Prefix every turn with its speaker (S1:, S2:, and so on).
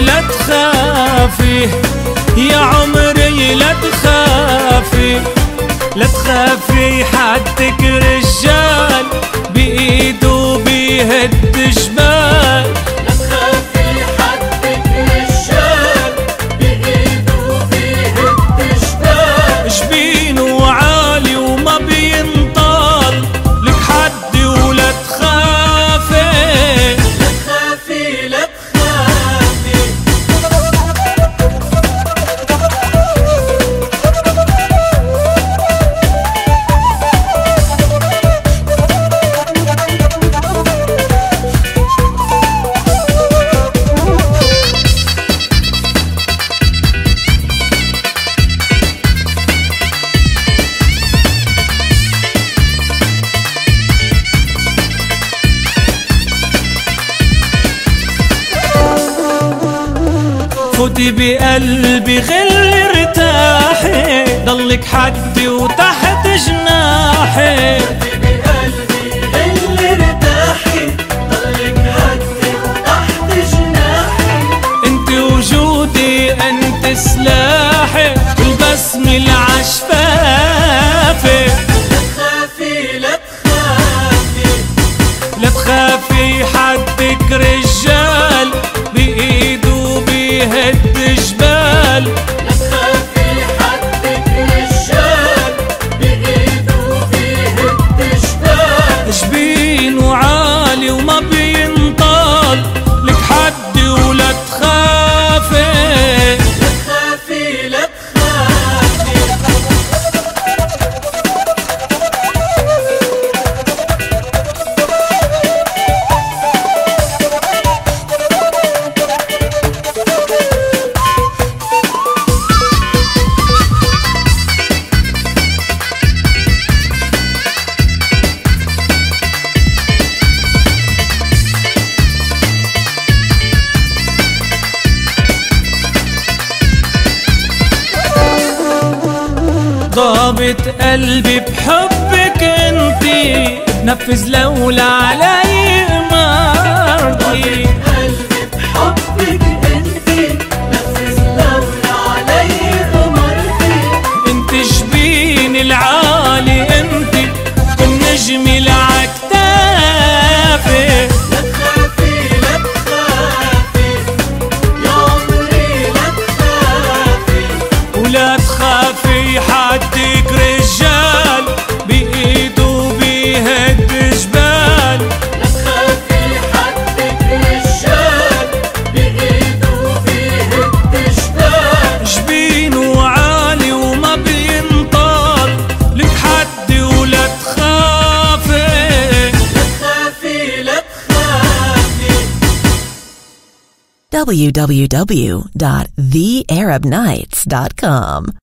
S1: لا تخافي يا عمري لا تخافي.
S2: خد بقلبي خلي ارتاحي ضلك حدي وتحت جناحي. سلاحي والبسمة العشفافة
S1: لا تخافي لا تخافي
S2: لا تخافي حدك
S1: رجلي
S2: طابت قلبي بحبك انتي بنفذ لولا
S1: عليك
S3: www.thearabnights.com.